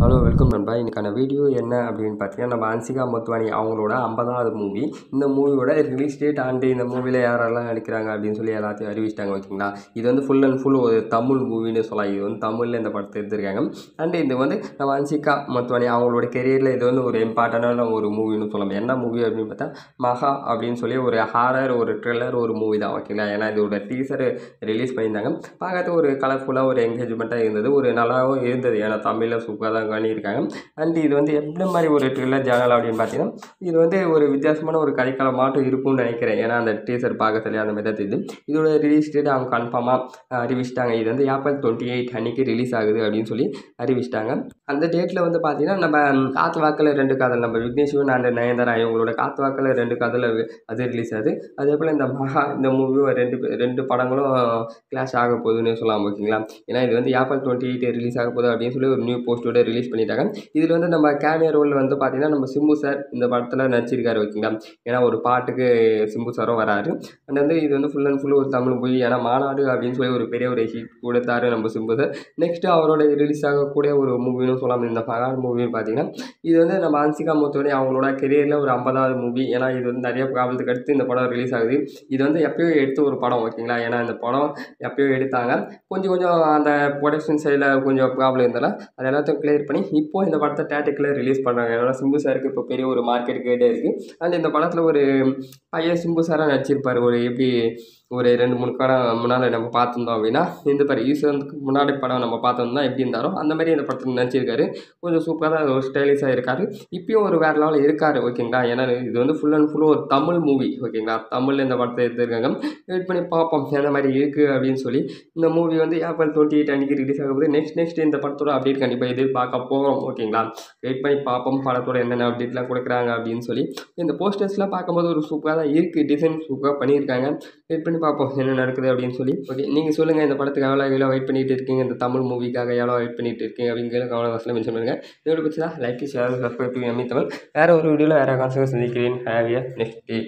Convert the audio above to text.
Hello welcome நண்பா. இன்றைக்கான video என்ன அப்படின்னு பார்த்தீங்கன்னா நம்ம அன்சிகா மொத்வானி அவங்களோட ஐம்பதாவது மூவி இந்த மூவியோட ரிலீஸ் டேட் ஆண்டு இந்த மூவியில் யாரெல்லாம் நடிக்கிறாங்க அப்படின்னு சொல்லி எல்லாத்தையும் அறிவிச்சிட்டாங்க ஓகேங்களா? இது வந்து ஃபுல் அண்ட் ஃபுல் ஒரு தமிழ் மூவின்னு சொல்லலாம். இது வந்து தமிழில் இந்த படத்தை எடுத்திருக்காங்க. அண்டு இது வந்து நம்ம அன்சிகா மொத்வானி அவங்களோட கெரியரில் இது வந்து ஒரு இம்பார்ட்டண்டான ஒரு மூவின்னு சொல்லலாம். என்ன மூவி அப்படின்னு பார்த்தா மகா அப்படின்னு சொல்லி ஒரு ஹாரர் ஒரு ட்ரில்லர் ஒரு மூவி தான் ஓகேங்களா? ஏன்னா இதோட டீசர் ரிலீஸ் பண்ணியிருந்தாங்க. பார்க்கறது ஒரு கலர்ஃபுல்லாக ஒரு என்கேஜ்மெண்ட்டாக இருந்தது. ஒரு நல்லாவும் இருந்தது. ஏன்னா தமிழில் சூப்பராக பண்ணியிருக்காங்க. அண்ட் இது வந்து எந்த மாதிரி ஒரு ட்ரில்லர் ஜேனல் அப்படின்னு பார்த்தீங்கன்னா இது வந்து ஒரு வித்தியாசமான ஒரு கதைக்களமாட்டம் இருக்கும்னு நினைக்கிறேன். ஏன்னா அந்த டீசர் பார்க்க சொல்லி அந்த மாதிரி தான் தெரியுது. இதோட ரிலீஸ் டேட் அவங்க கன்ஃபார்மாக அறிவிச்சிட்டாங்க. இது வந்து ஏப்ரல் டுவெண்ட்டி எயிட் அன்னைக்கு ரிலீஸ் ஆகுது அப்படின்னு சொல்லி அறிவிச்சிட்டாங்க. அந்த டேட்டில் வந்து பார்த்தீங்கன்னா நம்ம காத்து வாக்கில் ரெண்டு காதல் நம்ம விக்னேஷ் சிவன் அண்ட் நயன்தாரா இவங்களோட காத்து வாக்கில் ரெண்டு காதல் அது ரிலீஸ் ஆகுது. அதே போல் இந்த மகா இந்த மூவியும் ரெண்டு ரெண்டு படங்களும் கிளாஷ் ஆக போகுதுன்னு சொல்லலாம் ஓகேங்களா ஏன்னா இது வந்து ஏப்ரல் டுவெண்ட்டி எயிட் ரிலீஸ் ஆக போகுது அப்படின்னு சொல்லி ஒரு நியூ போஸ்ட்டோட ரிலீஸ் ரிலீஸ் பண்ணிட்டாங்க. இதில் வந்து நம்ம கேமியா ரோல் வந்து பார்த்தீங்கன்னா நம்ம சிம்பு சார் இந்த படத்தில் நடிச்சிருக்காரு ஓகேங்களா ஏன்னா ஒரு பாட்டுக்கு சிம்பு சாரும் வராரு. அண்ட் வந்து இது வந்து ஃபுல் அண்ட் ஃபுல் ஒரு தமிழ் மூவி ஏன்னா மாநாடு அப்படின்னு சொல்லி ஒரு பெரிய ஒரு ஹிட் கொடுத்தாரு நம்ம சிம்பு சார் நெக்ஸ்ட்டு அவரோட ரிலீஸ் ஆகக்கூடிய ஒரு மூவின்னு சொல்லலாம். இந்த பகார் மூவின்னு பார்த்தீங்கன்னா இது வந்து நம்ம ஹன்சிகா மூத்தோடைய அவங்களோட கெரியரில் ஒரு ஐம்பதாவது மூவி ஏன்னா இது வந்து நிறைய ப்ராப்ளத்துக்கு அடுத்து இந்த படம் ரிலீஸ் ஆகுது. இது வந்து எப்பயோ எடுத்து ஒரு படம் ஓகேங்களா ஏன்னா இந்த படம் எப்பயோ எடுத்தாங்க. கொஞ்சம் கொஞ்சம் அந்த ப்ரொடக்ஷன் சைடில் கொஞ்சம் ப்ராப்ளம் இருந்தாலும் அது எல்லாத்தையும் கிளியர் பண்ணி இப்போ இந்த படத்தை டேட்டிக்கில் ரிலீஸ் பண்ணுறாங்க ஏன்னா சிம்பு சாருக்கு இப்போ பெரிய ஒரு மார்க்கெட் கேட்டே இருக்குது அண்ட் இந்த படத்தில் ஒரு பையன் சிம்பு சாராக நடிச்சிருப்பார். ஒரு எப்படி ஒரு ரெண்டு மூணு படம் முன்னால் நம்ம பார்த்துருந்தோம் அப்படின்னா இந்த பாரு ஈஸ்வரனுக்கு முன்னாடி படம் நம்ம பார்த்தோம்னா எப்படி இருந்தாலும் அந்த மாதிரி இந்த படத்தில் நினச்சிருக்காரு கொஞ்சம் சூப்பராக ஒரு ஸ்டைலிஷாக இருக்காரு. இப்பயும் ஒரு வேறு லெவலில் இருக்கார் ஓகேங்களா ஏன்னா இது வந்து ஃபுல் அண்ட் ஃபுல்லாக ஒரு தமிழ் மூவி ஓகேங்களா தமிழில் இந்த படத்தை எடுத்துருக்காங்க. வெயிட் பண்ணி பார்ப்போம் எந்த மாதிரி இருக்குது அப்படின்னு சொல்லி. இந்த மூவி வந்து ஏப்ரல் டுவெண்ட்டி எயிட் அன்றைக்கி ரிலீஸ் ஆகும்போது நெக்ஸ்ட் நெக்ஸ்ட் இந்த படத்தோட அப்டேட் கண்டிப்பாக எதிர்பார்க்க போகிறோம் ஓகேங்களா? வெயிட் பண்ணி பார்ப்போம் படத்தோட என்னென்ன அப்டேட்லாம் கொடுக்குறாங்க அப்படின்னு சொல்லி. இந்த போஸ்டர்ஸ்லாம் பார்க்கும்போது ஒரு சூப்பராக தான் இருக்குது டிசைன் சூப்பராக பண்ணியிருக்காங்க. வெயிட் பண்ணி பார்ப்போம் என்ன நடக்குது அப்படின்னு சொல்லி. ஓகே நீங்கள் சொல்லுங்கள் இந்த படத்துக்கு எவ்வளோ எவ்வளோ வெயிட் பண்ணிட்டு இருக்கீங்க? இந்த தமிழ் மூவிக்காக எவ்வளோ வெயிட் பண்ணிட்டு இருக்கீங்க? அப்படிங்கிற கவனம் வாசலில் மென்ஷன் பண்ணுங்கள் இதோட பிடிச்சா லைக் ஷேர் சப்ஸ்கிரைப் எம்மி தமிழ். வேறு ஒரு வீடியோவில் வேறு கான்செப்ட் சந்திக்கிறேன். ஹேவியர் நெக்ஸ்ட் டே